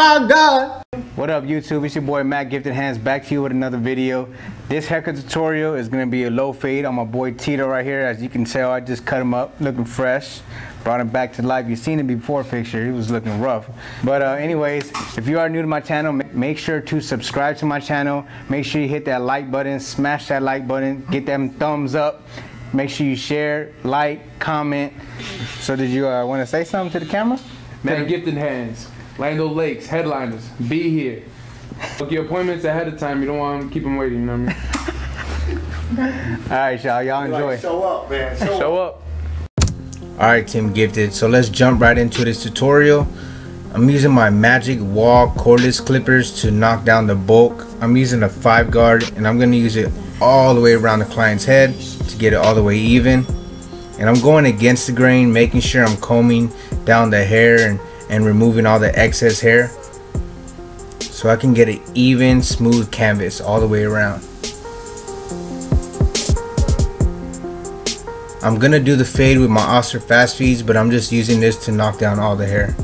my God. What up YouTube, it's your boy Matt Gifted Hands back to you with another video. This haircut tutorial is going to be a low fade on my boy Tito right here. As you can tell, I just cut him up looking fresh. Brought him back to life. You've seen him before picture, he was looking rough. But uh, anyways, if you are new to my channel, make sure to subscribe to my channel. Make sure you hit that like button, smash that like button, get them thumbs up. Make sure you share, like, comment. So did you uh, want to say something to the camera? Matt Gifted Hands. Land Lakes, headliners, be here. Book your appointments ahead of time. You don't want to keep them waiting, you know what I mean? All right, y'all. Y'all enjoy. Like, show up, man. Show, show up. up. All right, Team Gifted. So let's jump right into this tutorial. I'm using my Magic Wahl cordless clippers to knock down the bulk. I'm using a 5 guard and I'm going to use it all the way around the client's head to get it all the way even. And I'm going against the grain, making sure I'm combing down the hair and and removing all the excess hair so I can get an even smooth canvas all the way around. I'm gonna do the fade with my Oster fast feeds but I'm just using this to knock down all the hair.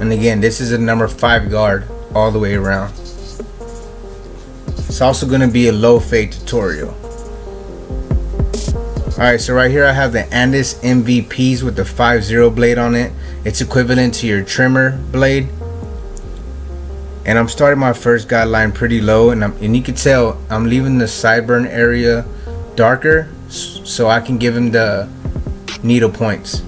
And again, this is a number 5 guard all the way around. It's also going to be a low fade tutorial. Alright, so right here I have the Andis MVPs with the 5-0 blade on it. It's equivalent to your trimmer blade. And I'm starting my first guideline pretty low and, I'm, and you can tell I'm leaving the sideburn area darker so I can give him the needle points.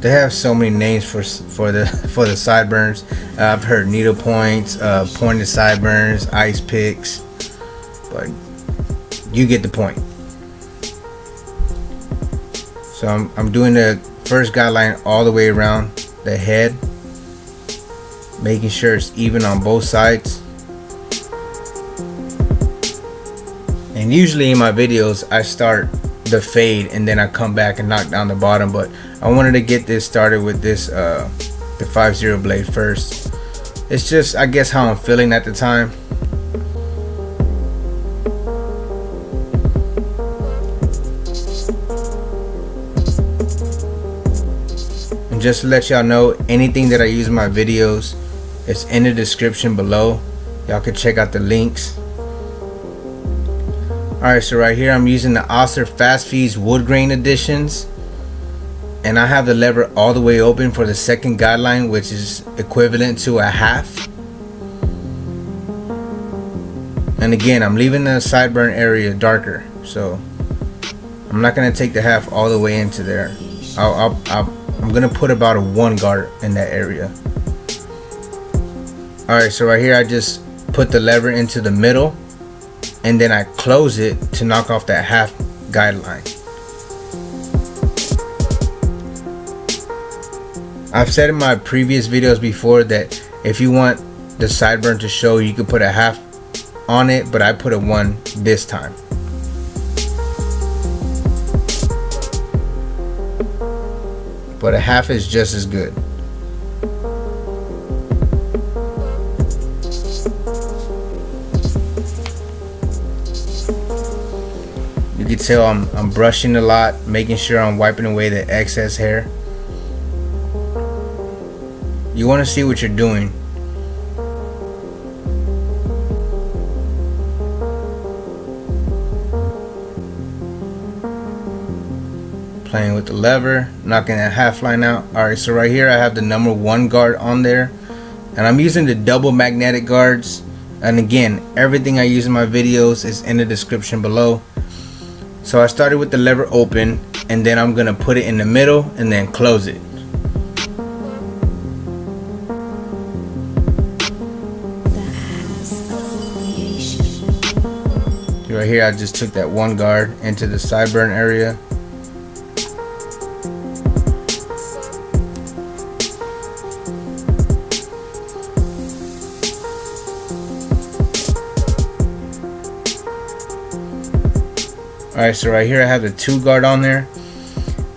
They have so many names for for the for the sideburns. Uh, I've heard needle points, uh, pointed sideburns, ice picks, but you get the point. So I'm I'm doing the first guideline all the way around the head, making sure it's even on both sides. And usually in my videos, I start the fade and then I come back and knock down the bottom but I wanted to get this started with this uh, the 5-0 blade first. It's just I guess how I'm feeling at the time. And just to let y'all know anything that I use in my videos is in the description below. Y'all can check out the links. Alright, so right here I'm using the Oster Fast Feeds Wood Grain Editions. And I have the lever all the way open for the second guideline, which is equivalent to a half. And again, I'm leaving the sideburn area darker. So I'm not to take the half all the way into there. I'm going to put about a one guard in that area. Alright, so right here I just put the lever into the middle and then I close it to knock off that half guideline. I've said in my previous videos before that if you want the sideburn to show you could put a half on it but I put a one this time. But a half is just as good. You can tell I'm, I'm brushing a lot, making sure I'm wiping away the excess hair. Want to see what you're doing. Playing with the lever, knocking that half line out. Alright, so right here I have the number one guard on there. And I'm using the double magnetic guards. And again, everything I use in my videos is in the description below. So I started with the lever open and then I'm gonna put it in the middle and then close it. Here I just took that one guard into the sideburn area Alright, so right here I have the two guard on there.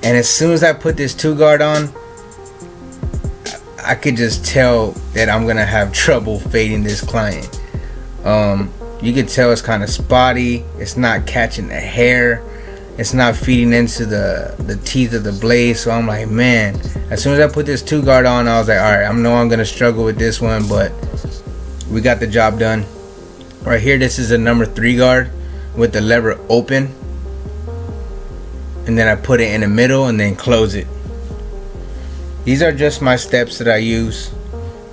And as soon as I put this two guard on, I could just tell that I'm gonna have trouble fading this client. Um, you could tell it's kind of spotty. It's not catching the hair. It's not feeding into the the teeth of the blade. So I'm like, man. As soon as I put this two guard on, I was like, all right, I know I'm gonna struggle with this one, but we got the job done. Right here, this is a number three guard with the lever open, and then I put it in the middle and then close it. These are just my steps that I use.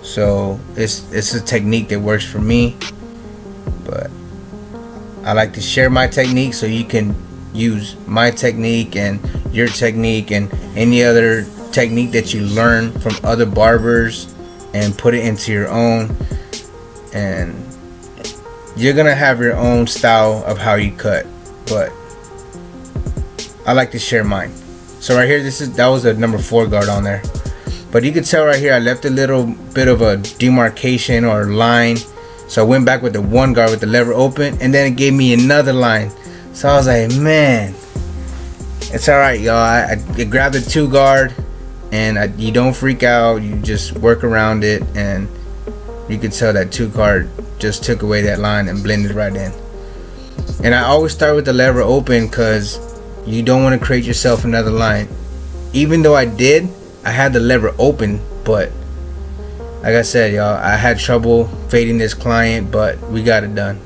So it's it's a technique that works for me I like to share my technique so you can use my technique and your technique and any other technique that you learn from other barbers and put it into your own. And you're gonna have your own style of how you cut but I like to share mine. So right here this is that was a number four guard on there. But you can tell right here I left a little bit of a demarcation or line so I went back with the one guard with the lever open and then it gave me another line. So I was like, man, it's all right, y'all. I, I grabbed the two guard and I, you don't freak out. You just work around it and you can tell that two guard just took away that line and blended right in. And I always start with the lever open because you don't want to create yourself another line. Even though I did, I had the lever open, but like I said, y'all, I had trouble fading this client, but we got it done.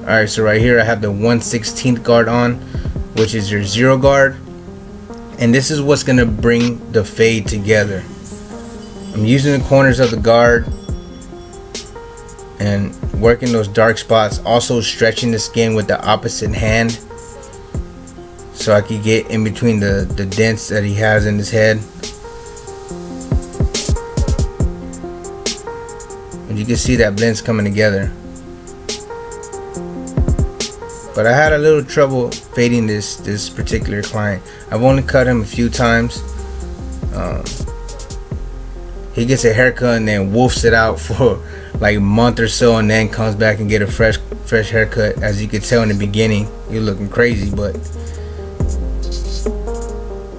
Alright, so right here I have the 1 16th guard on, which is your zero guard. And this is what's going to bring the fade together. I'm using the corners of the guard and working those dark spots, also stretching the skin with the opposite hand so I could get in between the, the dents that he has in his head. And you can see that blend's coming together. But I had a little trouble fading this this particular client. I've only cut him a few times. Um, he gets a haircut and then wolfs it out for like a month or so and then comes back and get a fresh fresh haircut as you could tell in the beginning you're looking crazy but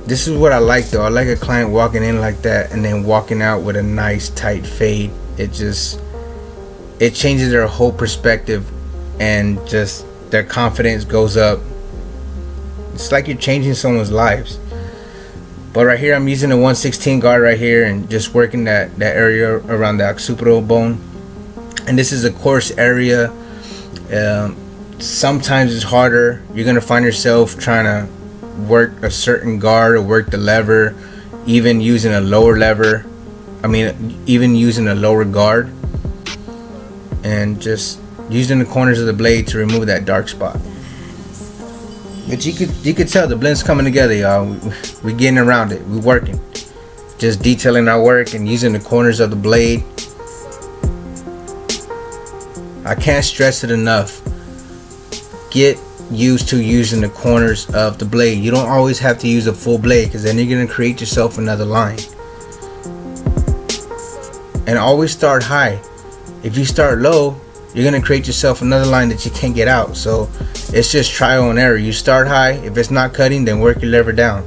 this is what I like though. I like a client walking in like that and then walking out with a nice tight fade. It just it changes their whole perspective and just their confidence goes up. It's like you're changing someone's lives. But right here I'm using the 116 guard right here and just working that, that area around the occipital bone. And this is a coarse area. Um, sometimes it's harder. You're gonna find yourself trying to work a certain guard or work the lever, even using a lower lever. I mean, even using a lower guard, and just using the corners of the blade to remove that dark spot. But you could you could tell the blend's coming together, y'all. We, we getting around it. We're working, just detailing our work and using the corners of the blade. I can't stress it enough. Get used to using the corners of the blade. You don't always have to use a full blade because then you're going to create yourself another line. And always start high. If you start low, you're going to create yourself another line that you can't get out. So it's just trial and error. You start high. If it's not cutting, then work your lever down.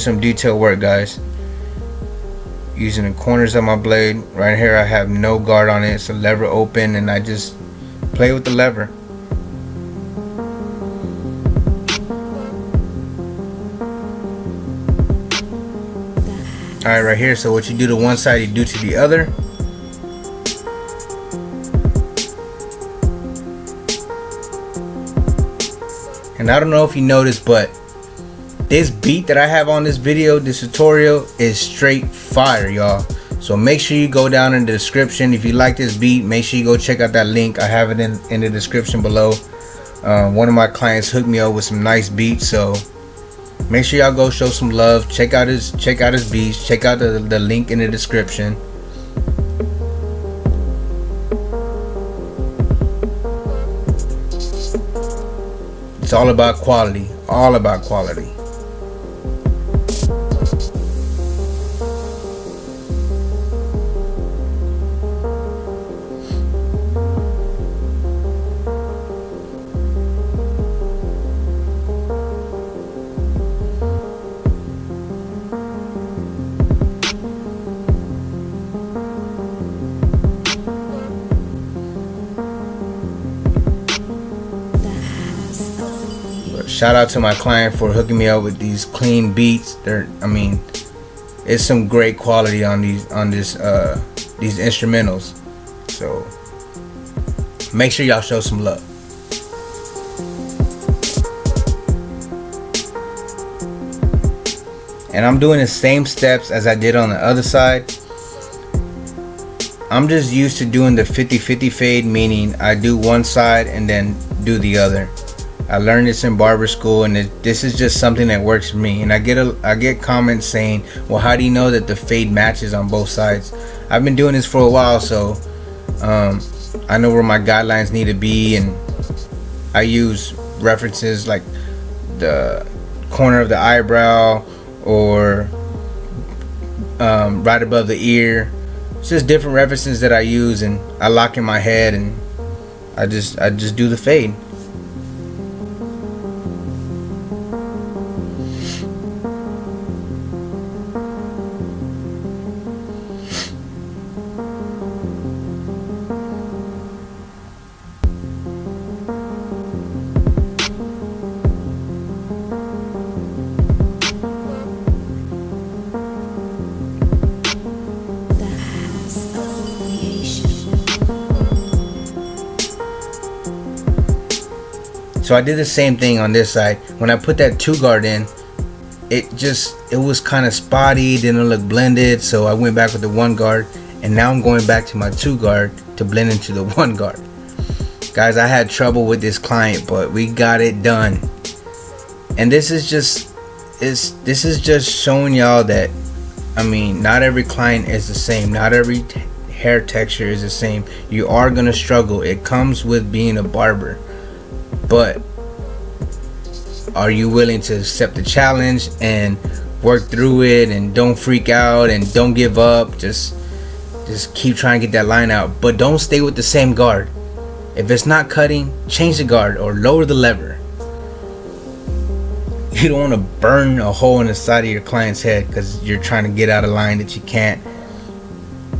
Some detail work guys. Using the corners of my blade. Right here I have no guard on it. It's a lever open and I just play with the lever. Alright right here. So what you do to one side you do to the other. And I don't know if you noticed but this beat that I have on this video, this tutorial is straight fire, y'all. So make sure you go down in the description. If you like this beat, make sure you go check out that link. I have it in, in the description below. Uh, one of my clients hooked me up with some nice beats. So make sure y'all go show some love. Check out his check out his beats. Check out the, the link in the description. It's all about quality. All about quality. Shout out to my client for hooking me up with these clean beats. They're, I mean, it's some great quality on these on this uh, these instrumentals. So make sure y'all show some love. And I'm doing the same steps as I did on the other side. I'm just used to doing the 50-50 fade, meaning I do one side and then do the other. I learned this in barber school, and it, this is just something that works for me. And I get a I get comments saying, "Well, how do you know that the fade matches on both sides?" I've been doing this for a while, so um, I know where my guidelines need to be, and I use references like the corner of the eyebrow or um, right above the ear. It's just different references that I use, and I lock in my head, and I just I just do the fade. So I did the same thing on this side. When I put that two guard in, it just it was kind of spotty, didn't look blended. So I went back with the one guard, and now I'm going back to my two guard to blend into the one guard. Guys, I had trouble with this client, but we got it done. And this is just is this is just showing y'all that I mean, not every client is the same. Not every hair texture is the same. You are gonna struggle. It comes with being a barber. But are you willing to accept the challenge and work through it and don't freak out and don't give up? Just just keep trying to get that line out. But don't stay with the same guard. If it's not cutting, change the guard or lower the lever. You don't want to burn a hole in the side of your client's head because you're trying to get out of line that you can't.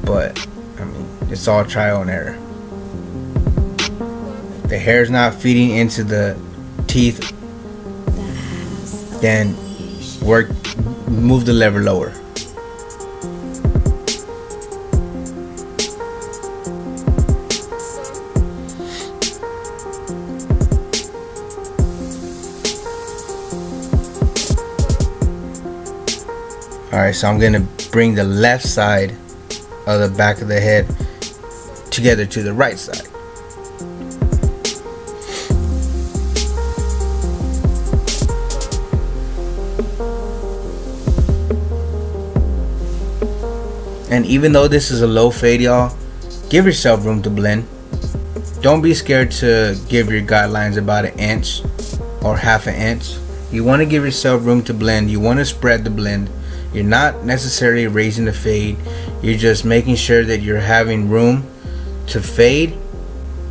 But I mean, it's all trial and error the hair is not feeding into the teeth, then work, move the lever lower. Alright, so I'm going to bring the left side of the back of the head together to the right side. And even though this is a low fade, y'all, give yourself room to blend. Don't be scared to give your guidelines about an inch or half an inch. You want to give yourself room to blend. You want to spread the blend. You're not necessarily raising the fade. You're just making sure that you're having room to fade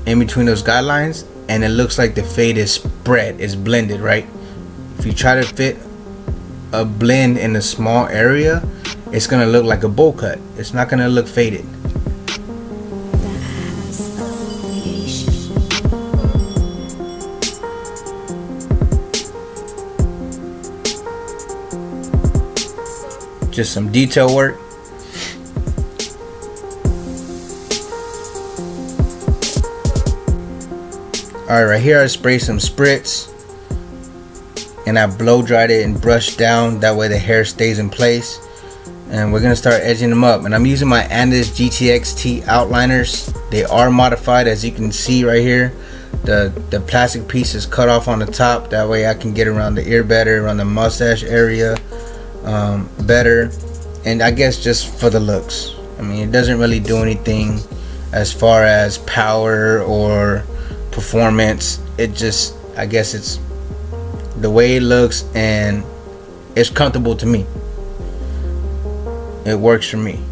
in between those guidelines and it looks like the fade is spread, is blended, right? If you try to fit a blend in a small area, it's gonna look like a bowl cut. It's not gonna look faded. Just some detail work. Alright, right here I spray some spritz and I blow dried it and brushed down that way the hair stays in place and we're gonna start edging them up. And I'm using my Andis GTX-T outliners. They are modified as you can see right here. The the plastic piece is cut off on the top. That way I can get around the ear better around the mustache area um, better. And I guess just for the looks. I mean it doesn't really do anything as far as power or performance. It just I guess it's the way it looks and it's comfortable to me it works for me.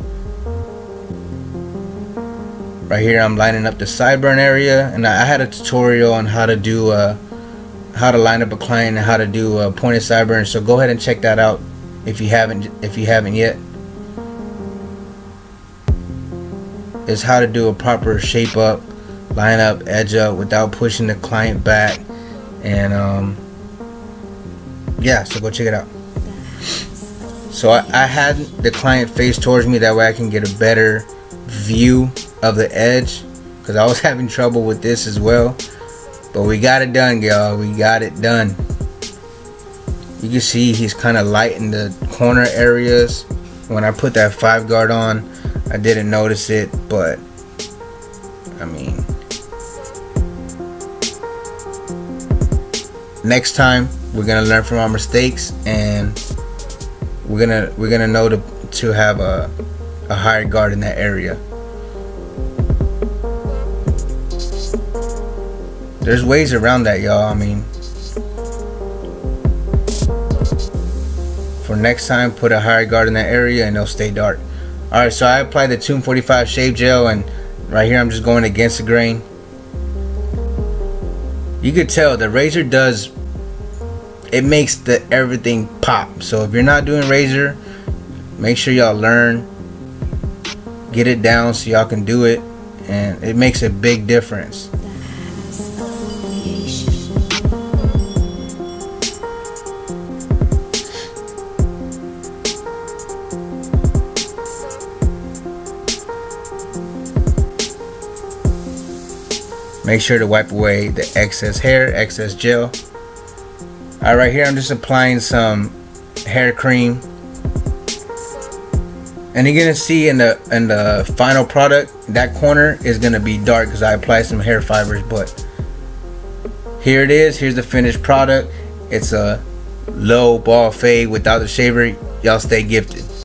Right here I'm lining up the sideburn area and I had a tutorial on how to do uh, how to line up a client and how to do a pointed sideburn so go ahead and check that out if you haven't if you haven't yet. Is how to do a proper shape up line up edge up without pushing the client back and um, yeah so go check it out so I, I had the client face towards me that way I can get a better view of the edge because I was having trouble with this as well. But we got it done y'all. We got it done. You can see he's kind of light in the corner areas. When I put that five guard on I didn't notice it but I mean. Next time we're gonna learn from our mistakes and we're gonna we're gonna know to to have a a higher guard in that area There's ways around that, y'all. I mean, for next time, put a higher guard in that area and it'll stay dark. Alright, so I applied the Tomb45 shave Gel and right here I'm just going against the grain. You could tell the razor does, it makes the everything pop. So if you're not doing razor, make sure y'all learn, get it down so y'all can do it and it makes a big difference. Make sure to wipe away the excess hair, excess gel. Alright, right here I'm just applying some hair cream. And you're gonna see in the in the final product, that corner is gonna be dark because I applied some hair fibers, but here it is, here's the finished product. It's a low bald fade without the shaver. Y'all stay gifted.